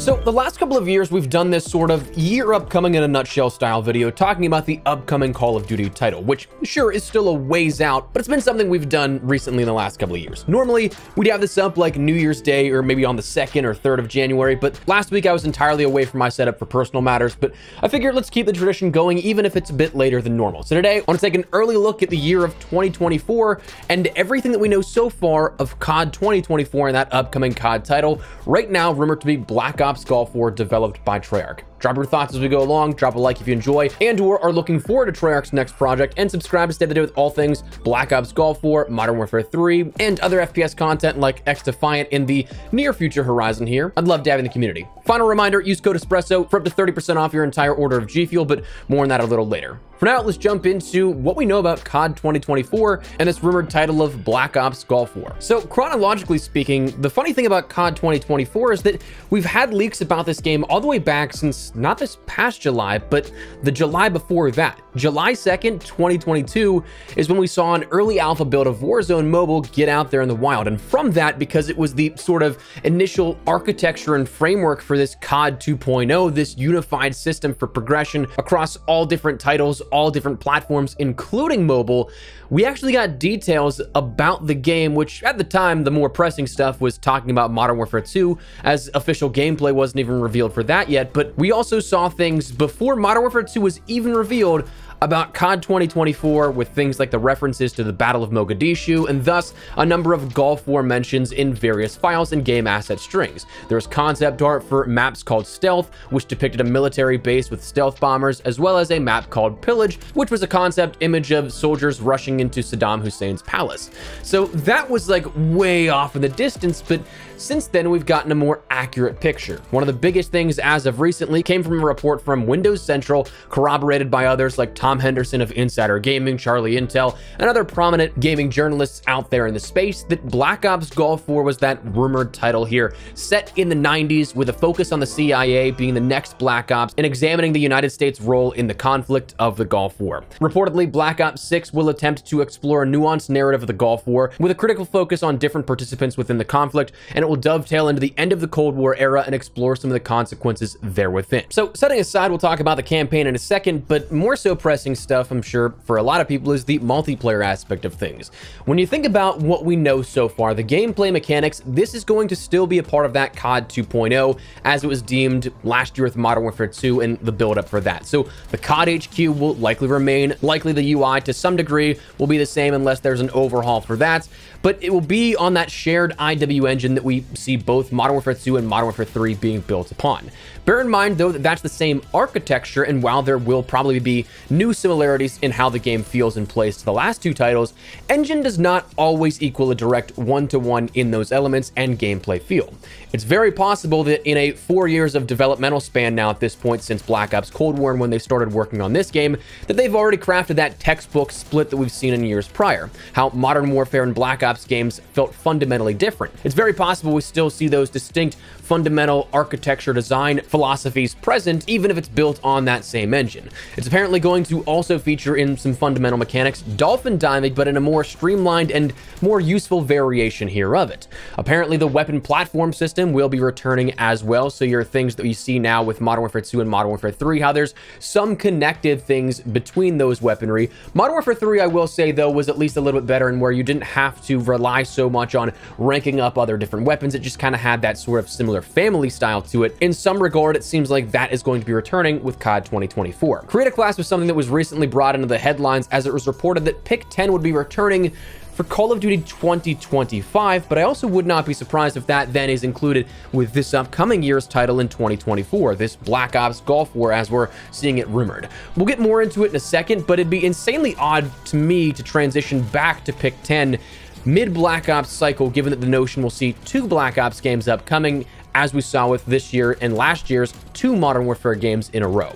So the last couple of years, we've done this sort of year upcoming in a nutshell style video talking about the upcoming Call of Duty title, which sure is still a ways out, but it's been something we've done recently in the last couple of years. Normally, we'd have this up like New Year's Day or maybe on the 2nd or 3rd of January, but last week I was entirely away from my setup for personal matters, but I figured let's keep the tradition going even if it's a bit later than normal. So today, I want to take an early look at the year of 2024 and everything that we know so far of COD 2024 and that upcoming COD title, right now rumored to be Black Ops Ops Gulf War developed by Treyarch. Drop your thoughts as we go along, drop a like if you enjoy, and or are looking forward to Treyarch's next project, and subscribe to stay up to date with all things Black Ops Gulf War, Modern Warfare 3, and other FPS content like X Defiant in the near future horizon here. I'd love to have in the community. Final reminder, use code ESPRESSO for up to 30% off your entire order of G Fuel, but more on that a little later. For now, let's jump into what we know about COD 2024 and its rumored title of Black Ops Gulf War. So chronologically speaking, the funny thing about COD 2024 is that we've had leaks about this game all the way back since not this past July, but the July before that. July 2nd, 2022 is when we saw an early alpha build of Warzone Mobile get out there in the wild. And from that, because it was the sort of initial architecture and framework for this COD 2.0, this unified system for progression across all different titles, all different platforms, including mobile, we actually got details about the game, which at the time, the more pressing stuff was talking about Modern Warfare 2, as official gameplay wasn't even revealed for that yet. But we also saw things before Modern Warfare 2 was even revealed about COD 2024 with things like the references to the Battle of Mogadishu and thus a number of Gulf War mentions in various files and game asset strings. There's concept art for maps called Stealth, which depicted a military base with stealth bombers, as well as a map called Pillage, which was a concept image of soldiers rushing into Saddam Hussein's palace. So that was like way off in the distance, but since then, we've gotten a more accurate picture. One of the biggest things as of recently came from a report from Windows Central, corroborated by others like Tom Henderson of Insider Gaming, Charlie Intel, and other prominent gaming journalists out there in the space, that Black Ops Gulf War was that rumored title here, set in the 90s with a focus on the CIA being the next Black Ops and examining the United States' role in the conflict of the Gulf War. Reportedly, Black Ops 6 will attempt to explore a nuanced narrative of the Gulf War with a critical focus on different participants within the conflict, and will dovetail into the end of the Cold War era and explore some of the consequences there within. So setting aside, we'll talk about the campaign in a second, but more so pressing stuff, I'm sure, for a lot of people is the multiplayer aspect of things. When you think about what we know so far, the gameplay mechanics, this is going to still be a part of that COD 2.0 as it was deemed last year with Modern Warfare 2 and the build up for that. So the COD HQ will likely remain, likely the UI to some degree will be the same unless there's an overhaul for that, but it will be on that shared IW engine that we see both Modern Warfare 2 and Modern Warfare 3 being built upon. Bear in mind, though, that that's the same architecture, and while there will probably be new similarities in how the game feels and plays to the last two titles, engine does not always equal a direct one-to-one -one in those elements and gameplay feel. It's very possible that in a four years of developmental span now at this point since Black Ops Cold War and when they started working on this game, that they've already crafted that textbook split that we've seen in years prior, how Modern Warfare and Black Ops games felt fundamentally different. It's very possible we still see those distinct fundamental architecture design philosophies present, even if it's built on that same engine. It's apparently going to also feature in some fundamental mechanics Dolphin Diving, but in a more streamlined and more useful variation here of it. Apparently, the weapon platform system will be returning as well, so your things that you see now with Modern Warfare 2 and Modern Warfare 3, how there's some connected things between those weaponry. Modern Warfare 3, I will say, though, was at least a little bit better in where you didn't have to rely so much on ranking up other different weapons. It just kind of had that sort of similar family style to it. In some regard, it seems like that is going to be returning with COD 2024. Create a class was something that was recently brought into the headlines as it was reported that Pick 10 would be returning for Call of Duty 2025, but I also would not be surprised if that then is included with this upcoming year's title in 2024, this Black Ops Gulf War as we're seeing it rumored. We'll get more into it in a second, but it'd be insanely odd to me to transition back to Pick 10 mid Black Ops cycle, given that the notion we'll see two Black Ops games upcoming as we saw with this year and last year's two Modern Warfare games in a row.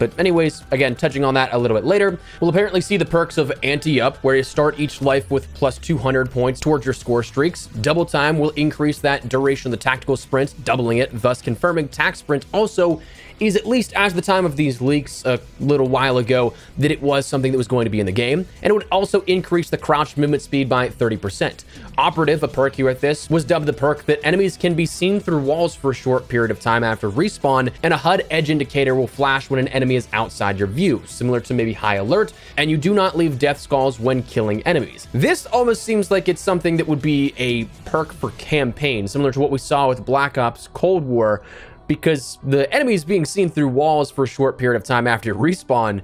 But anyways, again, touching on that a little bit later, we'll apparently see the perks of Ante-Up, where you start each life with plus 200 points towards your score streaks. Double Time will increase that duration of the tactical sprint, doubling it, thus confirming tac Sprint also is at least as the time of these leaks a little while ago that it was something that was going to be in the game, and it would also increase the crouch movement speed by 30%. Operative, a perk here at this, was dubbed the perk that enemies can be seen through walls for a short period of time after respawn, and a HUD edge indicator will flash when an enemy is outside your view, similar to maybe high alert, and you do not leave death skulls when killing enemies. This almost seems like it's something that would be a perk for campaign, similar to what we saw with Black Ops Cold War, because the enemy is being seen through walls for a short period of time after respawn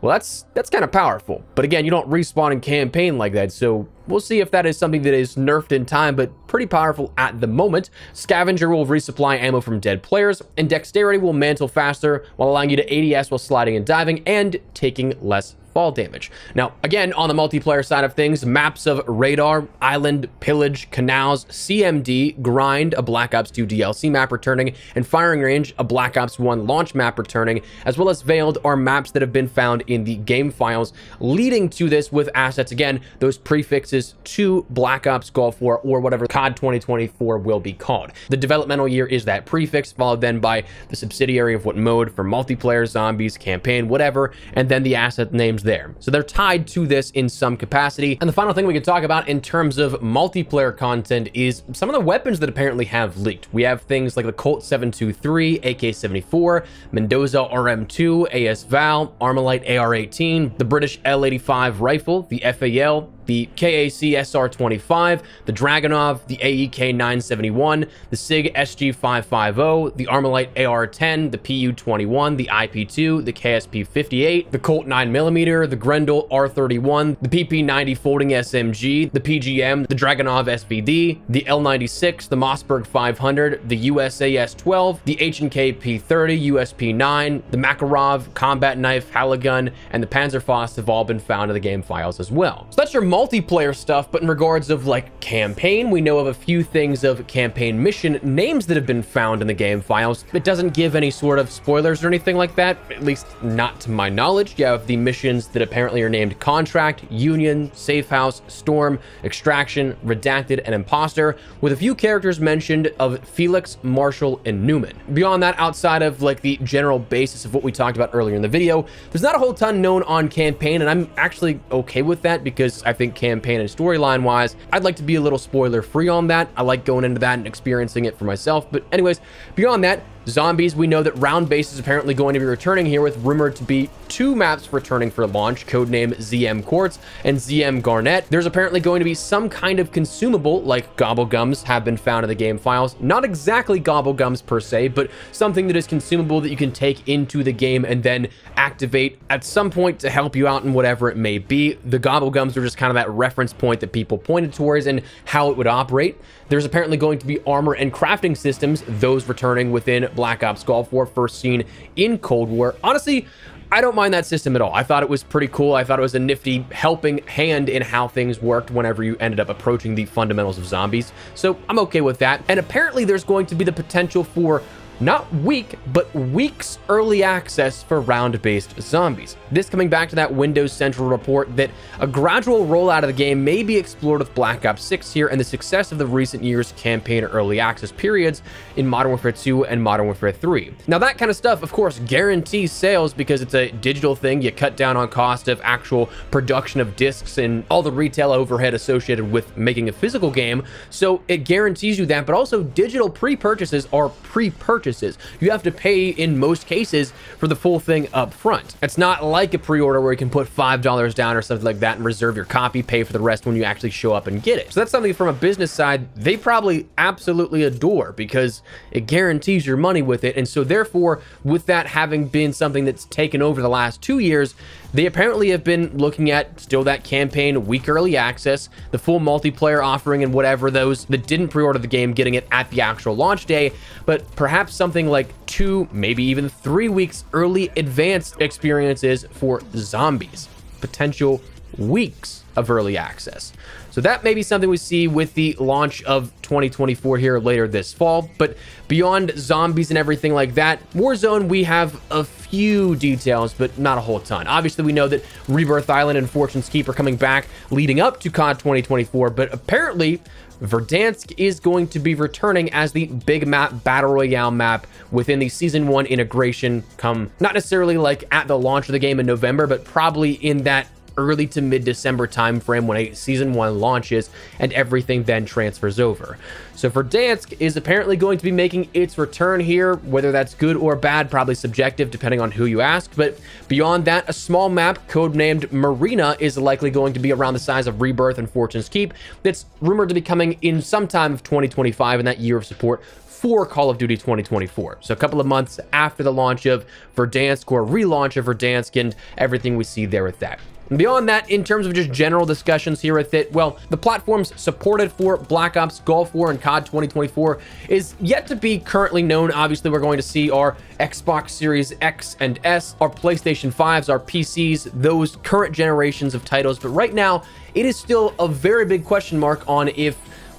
well, that's that's kind of powerful. But again, you don't respawn in campaign like that, so we'll see if that is something that is nerfed in time, but pretty powerful at the moment. Scavenger will resupply ammo from dead players, and Dexterity will mantle faster while allowing you to ADS while sliding and diving and taking less fall damage. Now, again, on the multiplayer side of things, maps of Radar, Island, Pillage, Canals, CMD, Grind, a Black Ops 2 DLC map returning, and Firing Range, a Black Ops 1 launch map returning, as well as Veiled are maps that have been found in the game files, leading to this with assets, again, those prefixes to Black Ops Gulf War or whatever COD 2024 will be called. The developmental year is that prefix, followed then by the subsidiary of what mode for multiplayer, zombies, campaign, whatever, and then the asset names there. So they're tied to this in some capacity. And the final thing we can talk about in terms of multiplayer content is some of the weapons that apparently have leaked. We have things like the Colt 723, AK-74, Mendoza RM2, AS Val, Armalite AR-18, the British L-85 rifle, the FAL, the KAC SR25, the Dragunov, the AEK 971, the SIG SG 550, the Armalite AR 10, the PU 21, the IP2, the KSP 58, the Colt 9mm, the Grendel R31, the PP 90 folding SMG, the PGM, the Dragunov SVD, the L96, the Mossberg 500, the USAS 12, the H&K P30, USP 9, the Makarov combat knife, Halagun, and the Panzerfaust have all been found in the game files as well. So that's your multiplayer stuff, but in regards of like campaign, we know of a few things of campaign mission names that have been found in the game files. It doesn't give any sort of spoilers or anything like that, at least not to my knowledge. You have the missions that apparently are named Contract, Union, Safe House, Storm, Extraction, Redacted, and Imposter, with a few characters mentioned of Felix, Marshall, and Newman. Beyond that, outside of like the general basis of what we talked about earlier in the video, there's not a whole ton known on campaign, and I'm actually okay with that because I think think campaign and storyline wise. I'd like to be a little spoiler free on that. I like going into that and experiencing it for myself. But anyways, beyond that, Zombies, we know that Round Base is apparently going to be returning here with rumored to be two maps returning for launch, codename ZM Quartz and ZM Garnet. There's apparently going to be some kind of consumable like Gobblegums have been found in the game files. Not exactly Gobblegums per se, but something that is consumable that you can take into the game and then activate at some point to help you out in whatever it may be. The Gobblegums are just kind of that reference point that people pointed towards and how it would operate. There's apparently going to be armor and crafting systems, those returning within Black Ops Gulf War, first seen in Cold War. Honestly, I don't mind that system at all. I thought it was pretty cool. I thought it was a nifty helping hand in how things worked whenever you ended up approaching the fundamentals of zombies. So I'm okay with that. And apparently there's going to be the potential for not week, but weeks early access for round-based zombies. This coming back to that Windows Central report that a gradual rollout of the game may be explored with Black Ops 6 here and the success of the recent years campaign early access periods in Modern Warfare 2 and Modern Warfare 3. Now that kind of stuff, of course, guarantees sales because it's a digital thing. You cut down on cost of actual production of discs and all the retail overhead associated with making a physical game. So it guarantees you that, but also digital pre-purchases are pre-purchased purchases. You have to pay, in most cases, for the full thing up front. It's not like a pre-order where you can put $5 down or something like that and reserve your copy, pay for the rest when you actually show up and get it. So that's something from a business side, they probably absolutely adore because it guarantees your money with it. And so therefore, with that having been something that's taken over the last two years, they apparently have been looking at still that campaign, week early access, the full multiplayer offering, and whatever those that didn't pre order the game getting it at the actual launch day, but perhaps something like two, maybe even three weeks early advanced experiences for zombies. Potential weeks of early access. So that may be something we see with the launch of 2024 here later this fall. But beyond zombies and everything like that, Warzone, we have a few details, but not a whole ton. Obviously, we know that Rebirth Island and Fortune's Keep are coming back leading up to COD 2024, but apparently Verdansk is going to be returning as the big map battle royale map within the season one integration come not necessarily like at the launch of the game in November, but probably in that early to mid-December timeframe when a season one launches and everything then transfers over. So Verdansk is apparently going to be making its return here, whether that's good or bad, probably subjective depending on who you ask. But beyond that, a small map codenamed Marina is likely going to be around the size of Rebirth and Fortune's Keep that's rumored to be coming in sometime of 2025 in that year of support for Call of Duty 2024. So a couple of months after the launch of Verdansk or relaunch of Verdansk and everything we see there with that. Beyond that, in terms of just general discussions here with it, well, the platforms supported for Black Ops, Gulf War, and COD 2024 is yet to be currently known. Obviously, we're going to see our Xbox Series X and S, our PlayStation 5s, our PCs, those current generations of titles. But right now, it is still a very big question mark on if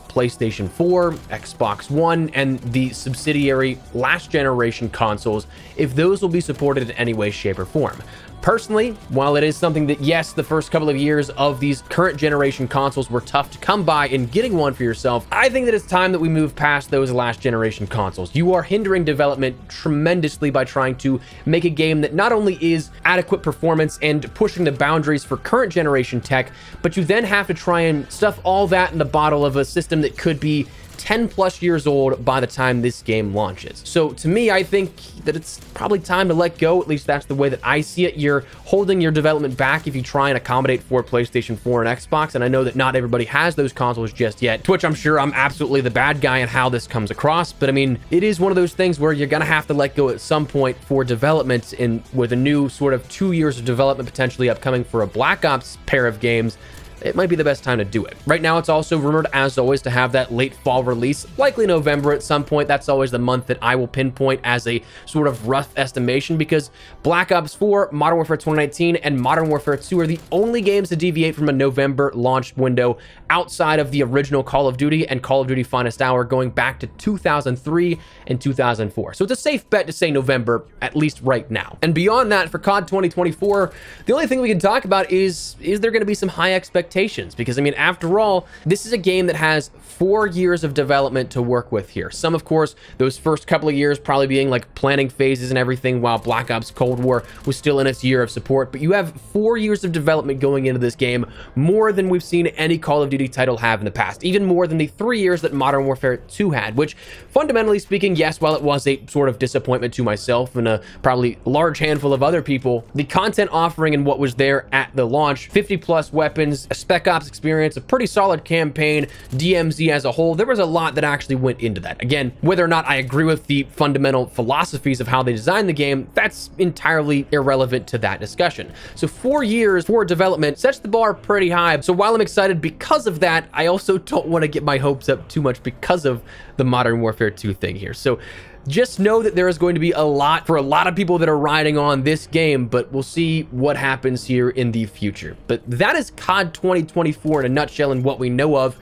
PlayStation 4, Xbox One, and the subsidiary last generation consoles, if those will be supported in any way, shape, or form. Personally, while it is something that, yes, the first couple of years of these current generation consoles were tough to come by and getting one for yourself, I think that it's time that we move past those last generation consoles. You are hindering development tremendously by trying to make a game that not only is adequate performance and pushing the boundaries for current generation tech, but you then have to try and stuff all that in the bottle of a system that could be 10 plus years old by the time this game launches. So to me, I think that it's probably time to let go. At least that's the way that I see it. You're holding your development back if you try and accommodate for PlayStation 4 and Xbox. And I know that not everybody has those consoles just yet, to which I'm sure I'm absolutely the bad guy in how this comes across. But I mean, it is one of those things where you're going to have to let go at some point for development in with a new sort of two years of development potentially upcoming for a Black Ops pair of games it might be the best time to do it. Right now, it's also rumored, as always, to have that late fall release, likely November at some point. That's always the month that I will pinpoint as a sort of rough estimation because Black Ops 4, Modern Warfare 2019, and Modern Warfare 2 are the only games to deviate from a November launch window outside of the original Call of Duty and Call of Duty Finest Hour going back to 2003 and 2004. So it's a safe bet to say November, at least right now. And beyond that, for COD 2024, the only thing we can talk about is, is there going to be some high expectations expectations because I mean, after all, this is a game that has four years of development to work with here. Some, of course, those first couple of years probably being like planning phases and everything while Black Ops Cold War was still in its year of support. But you have four years of development going into this game, more than we've seen any Call of Duty title have in the past, even more than the three years that Modern Warfare 2 had, which fundamentally speaking, yes, while it was a sort of disappointment to myself and a probably large handful of other people, the content offering and what was there at the launch, 50 plus weapons, Spec Ops experience, a pretty solid campaign, DMZ as a whole. There was a lot that actually went into that. Again, whether or not I agree with the fundamental philosophies of how they designed the game, that's entirely irrelevant to that discussion. So four years for development sets the bar pretty high. So while I'm excited because of that, I also don't want to get my hopes up too much because of the Modern Warfare 2 thing here. So just know that there is going to be a lot for a lot of people that are riding on this game, but we'll see what happens here in the future. But that is COD 2024 in a nutshell and what we know of.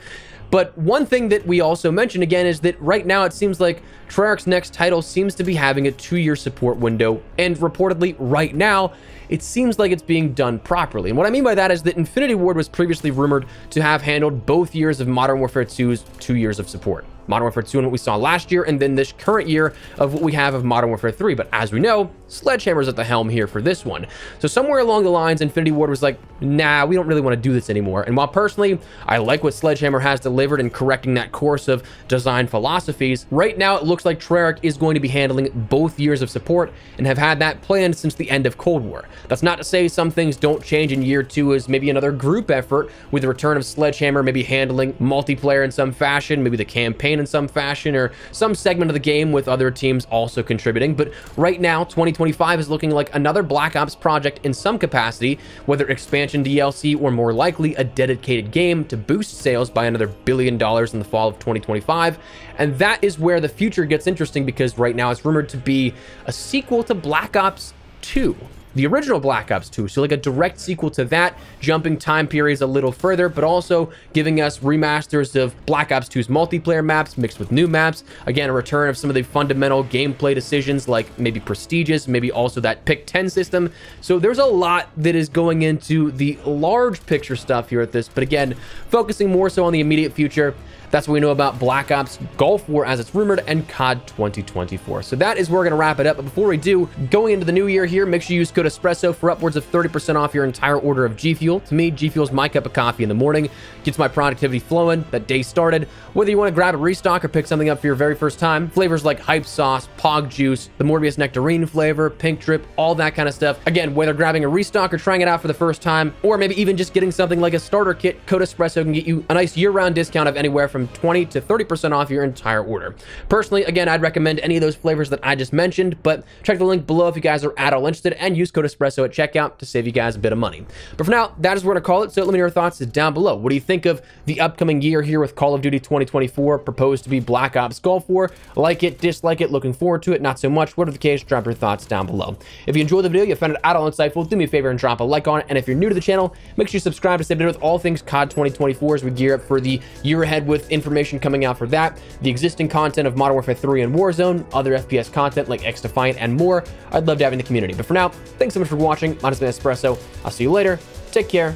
But one thing that we also mentioned again is that right now it seems like Treyarch's next title seems to be having a two-year support window, and reportedly right now, it seems like it's being done properly. And what I mean by that is that Infinity Ward was previously rumored to have handled both years of Modern Warfare 2's two years of support. Modern Warfare 2 and what we saw last year, and then this current year of what we have of Modern Warfare 3. But as we know, Sledgehammer's at the helm here for this one. So somewhere along the lines, Infinity Ward was like, nah, we don't really want to do this anymore. And while personally, I like what Sledgehammer has delivered in correcting that course of design philosophies, right now it looks like Treyarch is going to be handling both years of support and have had that planned since the end of Cold War. That's not to say some things don't change in year two as maybe another group effort with the return of Sledgehammer, maybe handling multiplayer in some fashion, maybe the campaign in some fashion, or some segment of the game with other teams also contributing. But right now, 2025 is looking like another Black Ops project in some capacity, whether expansion DLC or more likely a dedicated game to boost sales by another billion dollars in the fall of 2025. And that is where the future gets interesting because right now it's rumored to be a sequel to Black Ops 2. The original Black Ops 2. So like a direct sequel to that, jumping time periods a little further, but also giving us remasters of Black Ops 2's multiplayer maps mixed with new maps. Again, a return of some of the fundamental gameplay decisions like maybe prestigious, maybe also that pick 10 system. So there's a lot that is going into the large picture stuff here at this, but again, focusing more so on the immediate future that's what we know about Black Ops Gulf War as it's rumored and COD 2024. So that is where we're going to wrap it up. But before we do, going into the new year here, make sure you use code Espresso for upwards of 30% off your entire order of G Fuel. To me, G Fuel is my cup of coffee in the morning, gets my productivity flowing, that day started. Whether you want to grab a restock or pick something up for your very first time, flavors like Hype Sauce, Pog Juice, the Morbius Nectarine flavor, Pink Drip, all that kind of stuff. Again, whether grabbing a restock or trying it out for the first time, or maybe even just getting something like a starter kit, Code Espresso can get you a nice year-round discount of anywhere from 20 to 30% off your entire order. Personally, again, I'd recommend any of those flavors that I just mentioned, but check the link below if you guys are at all interested and use code espresso at checkout to save you guys a bit of money. But for now, that is where to call it. So let me know your thoughts down below. What do you think of the upcoming year here with Call of Duty 2024 proposed to be Black Ops Gulf War? Like it, dislike it, looking forward to it, not so much. Whatever the case, drop your thoughts down below. If you enjoyed the video, you found it at all insightful, do me a favor and drop a like on it. And if you're new to the channel, make sure you subscribe to stay updated with all things COD 2024 as we gear up for the year ahead with information coming out for that, the existing content of Modern Warfare 3 and Warzone, other FPS content like X Defiant and more. I'd love to have in the community. But for now, thanks so much for watching. My name is Espresso. I'll see you later. Take care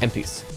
and peace.